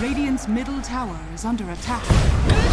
Radiance middle tower is under attack.